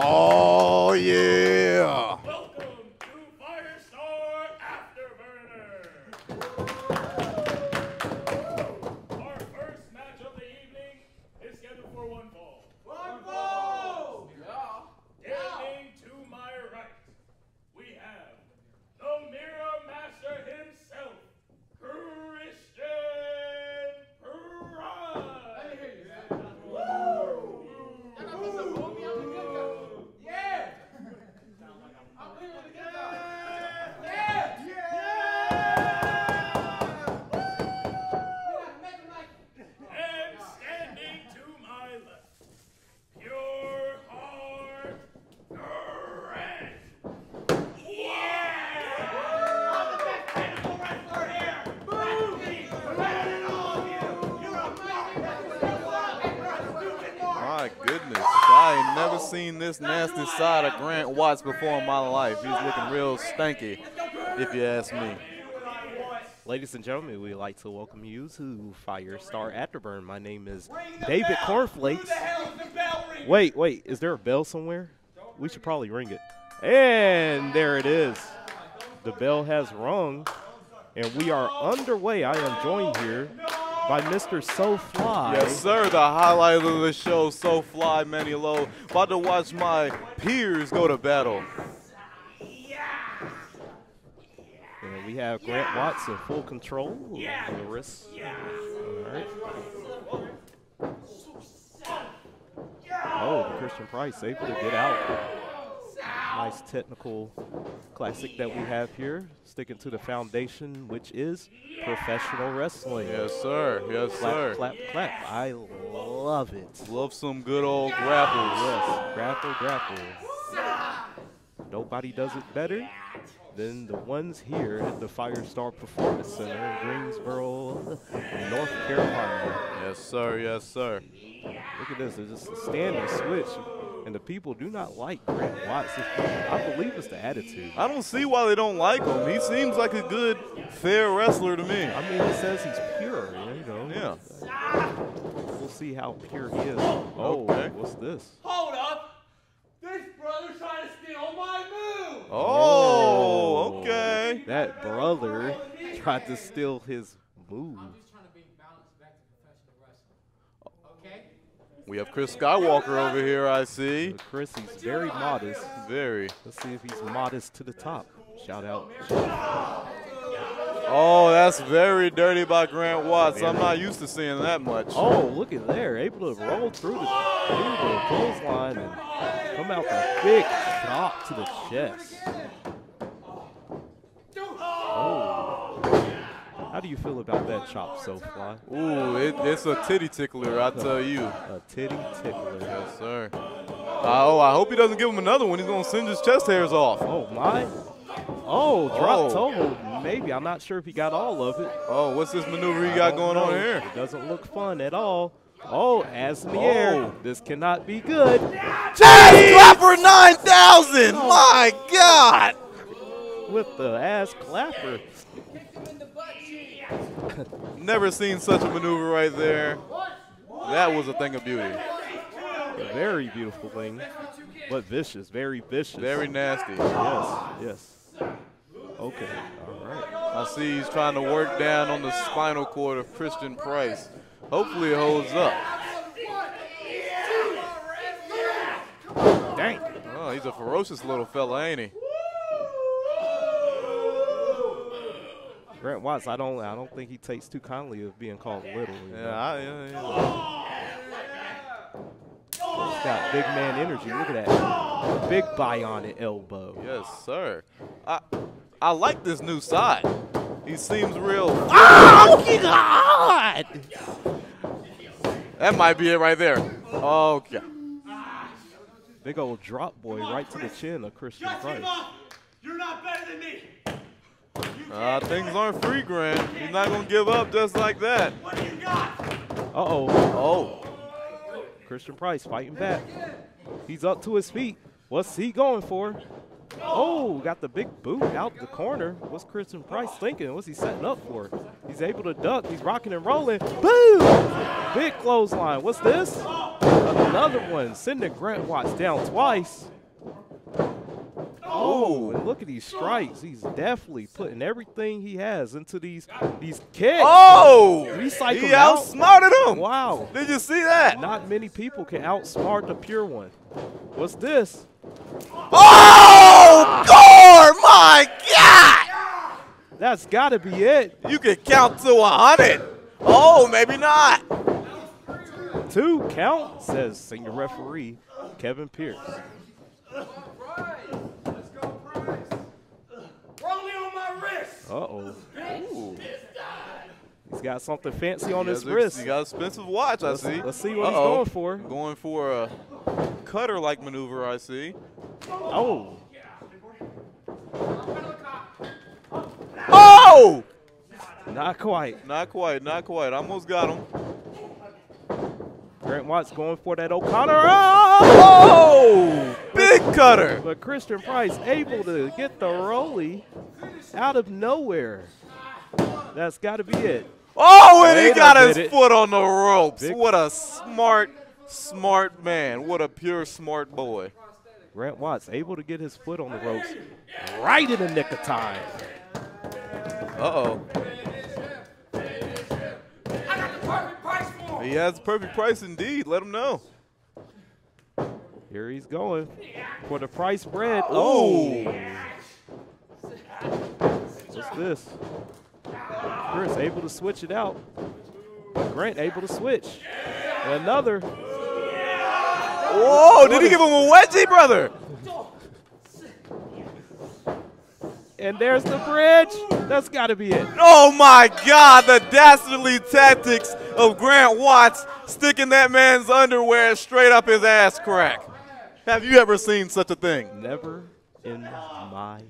Oh, yeah. Welcome to Firestar Afterburner. Our first match of the evening is scheduled for one fall. One fall. Standing to my right, we have the Mirror Master himself, Christian Price. And standing to my left, pure heart Grant. My goodness. I ain't never seen this nasty side of Grant Watts before in my life. He's looking real stanky, if you ask me. Ladies and gentlemen, we'd like to welcome you to Firestar Afterburn. My name is David Cornflakes. Wait, wait, is there a bell somewhere? We should probably ring it. And there it is. The bell has rung, and we are underway. I am joined here by Mr. So Fly. Yes, sir. The highlight of the show, So Fly Manny Low. About to watch my peers go to battle. And we have Grant Watts in full control of the wrist. All right. Oh, Christian Price able to get out. Nice technical classic that we have here, sticking to the foundation, which is professional wrestling. Yes, sir. Yes, Clap, sir. clap, clap. I love it. Love some good old grapples. Yes, grapple, grapple. Nobody does it better than the ones here at the Firestar Performance Center in Greensboro, North Carolina. Yes, sir. Yes, sir. Look at this, it's just a stand and switch, and the people do not like Grant Watts. I believe it's the attitude. I don't see why they don't like him. He seems like a good, fair wrestler to me. I mean, he says he's pure, you know. Yeah. We'll see how pure he is. Oh, Okay. what's this? Hold up! This brother's trying to steal my move! Oh, oh, okay. That brother tried to steal his move. I'm just trying to bring balance back to professional wrestling. Okay? We have Chris Skywalker over here, I see. Chris, he's very modest. Very. Let's see if he's modest to the top. Shout out. Oh, that's very dirty by Grant Watts. I'm not used to seeing that much. Oh, look at there. Able to roll through the, through the clothesline and come out with a big chop to the chest. Oh. How do you feel about that chop, so far? Ooh, it, it's a titty tickler, I tell you. A titty tickler. Yes, sir. Oh, I hope he doesn't give him another one. He's going to singe his chest hairs off. Oh, my. Oh, drop Oh. toe. Maybe. I'm not sure if he got all of it. Oh, what's this maneuver he got going on here? It doesn't look fun at all. Oh, as in the Oh. air. This cannot be good. Chase Clapper 9000! My God! With the ass clapper. Never seen such a maneuver right there. That was a thing of beauty. A very beautiful thing. But vicious. Very vicious. Very nasty. Yes, yes. Okay, all right. I see he's trying to work down on the spinal cord of Christian Price. Hopefully it holds up. Dang. Oh, he's a ferocious little fella, ain't he? Grant Watts, I don't I don't think he takes too kindly of being called little. you know. Yeah, I, yeah, yeah. He's got big man energy. Look at that. Big bionic elbow. Yes, sir. I I like this new side. He seems real. Ah, oh, God! That might be it right there. Okay. Big old drop boy right to the chin of Christian Price. You're not better than me! Uh, things aren't free, Grant. He's not gonna give up just like that. What do you got? Uh-oh. Oh, Christian Price fighting back. He's up to his feet. What's he going for? Oh, got the big boot out the corner. What's Christian Price thinking? What's he setting up for? He's able to duck. He's rocking and rolling. Boom! Big clothesline. What's this? Another one, sending Grant Watts down twice. Oh, and look at these strikes. He's definitely putting everything he has into these these kicks. Oh! Did he psych he him out? outsmarted him. Wow. Did you see that? Not many people can outsmart the pure one. What's this? Oh! Ah. Gore! My God! That's got to be it. You can count to a hundred. Oh, maybe not. Two count, says senior referee Kevin Pierce. Rolling on my wrist. Uh oh. He's got something fancy on his He has a- wrist. He got an expensive watch, I Let's- see. let's see what he's Uh-oh. going for. Going for a cutter-like maneuver, I see. Oh, Oh! not quite. Not quite, not quite. Almost got him. Grant Watts going for that O'Connor. Oh! Big cutter. But Christian Price able to get the rolly out of nowhere. That's got to be it. Oh, and he got his foot on the ropes. Big- What a smart, smart man. What a pure smart boy. Grant Watts able to get his foot on the ropes right in the nick of time. Uh-oh. He has the perfect price indeed. Let him know. Here he's going for the price bread. Oh. What's this? Chris able to switch it out. Grant able to switch. Another. Whoa, did he give him a wedgie, brother? And there's the bridge. That's got to be it. Oh my God, the dastardly tactics of Grant Watts sticking that man's underwear straight up his ass crack. Have you ever seen such a thing? Never in my life.